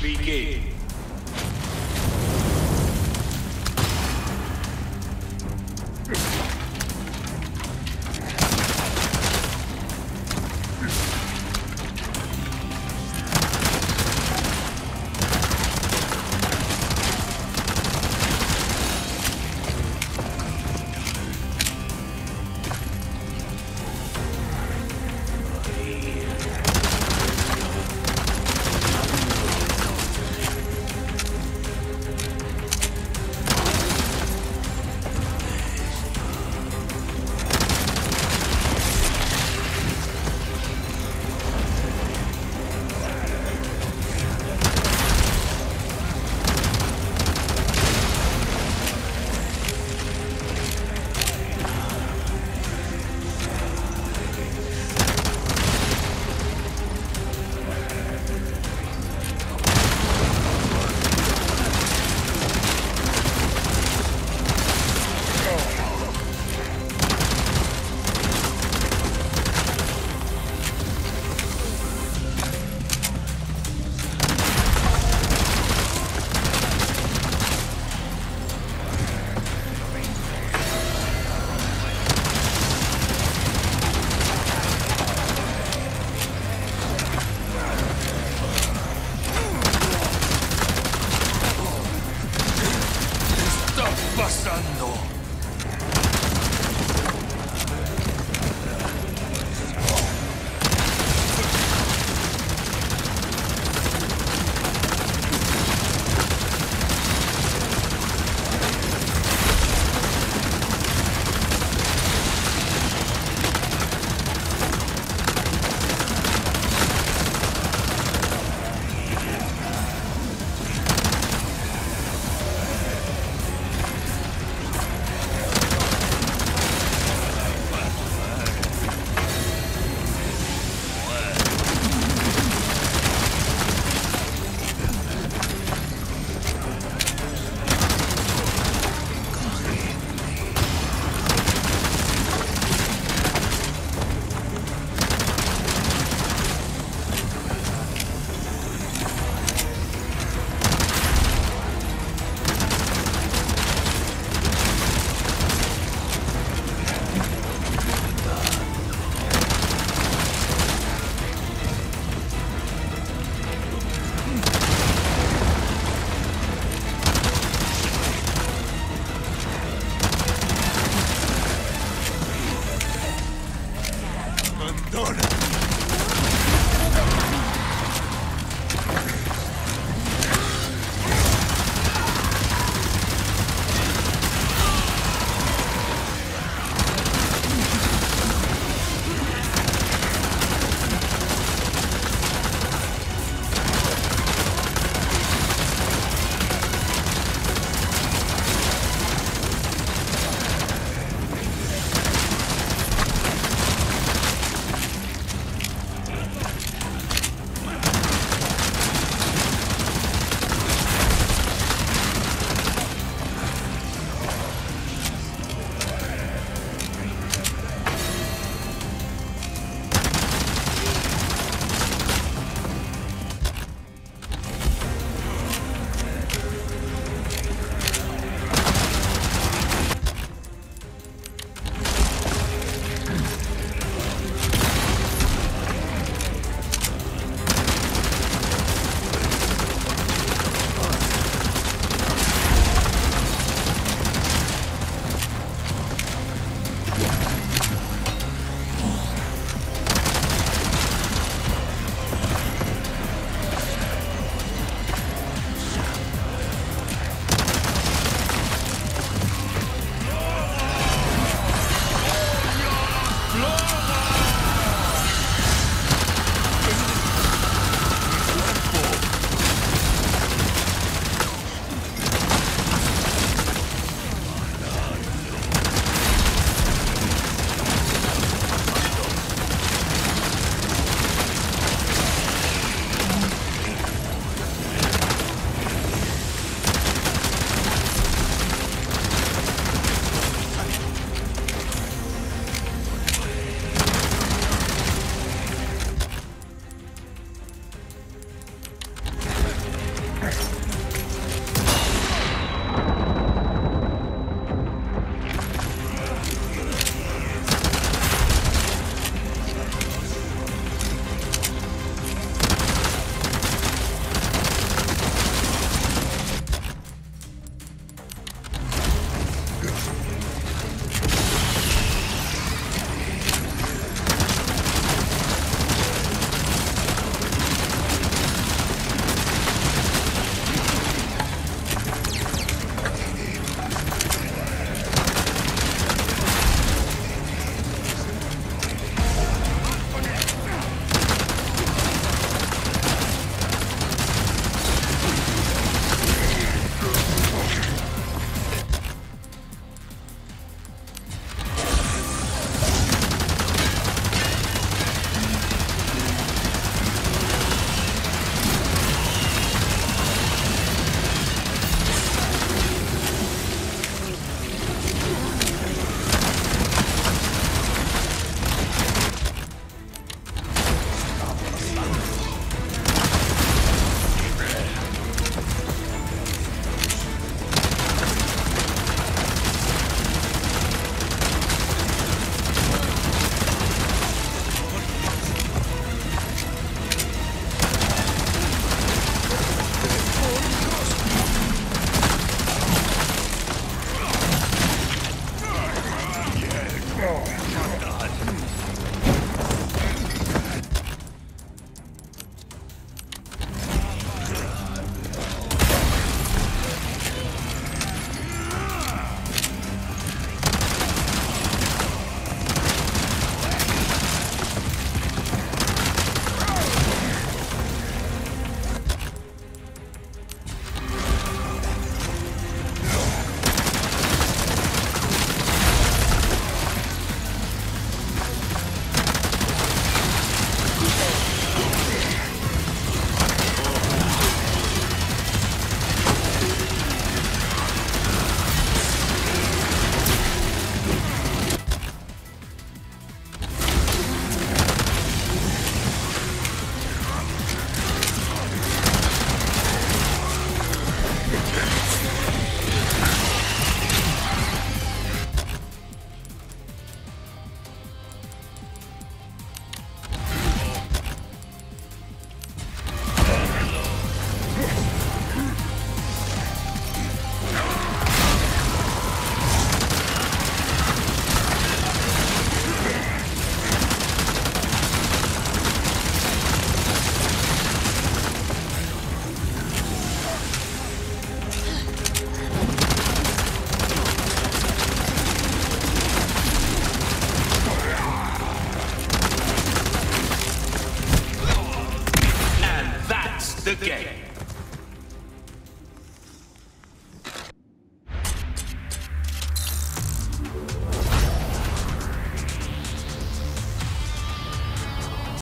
PK. さんの Arizona. Perfect. The game.